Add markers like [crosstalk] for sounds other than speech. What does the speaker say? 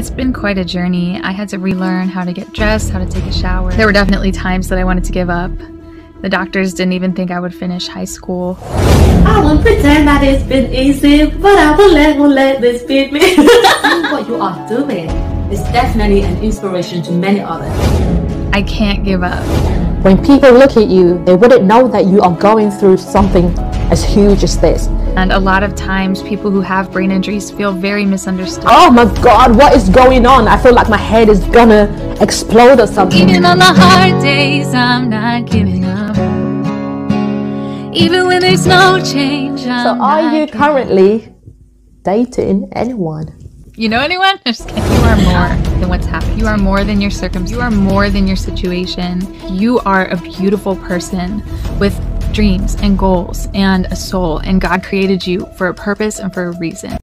It's been quite a journey. I had to relearn how to get dressed, how to take a shower. There were definitely times that I wanted to give up. The doctors didn't even think I would finish high school. I won't pretend that it's been easy, but I will let, will let this beat me. [laughs] what you are doing is definitely an inspiration to many others. I can't give up. When people look at you, they wouldn't know that you are going through something as huge as this. And a lot of times, people who have brain injuries feel very misunderstood. Oh my god, what is going on? I feel like my head is gonna explode or something. Even on the hard days, I'm not giving up. Even when there's no change, I'm So, are not you currently dating anyone? You know anyone? [laughs] I'm just kidding. You are more than what's happening. You are more than your circumstance. You are more than your situation. You are a beautiful person with dreams and goals and a soul. And God created you for a purpose and for a reason.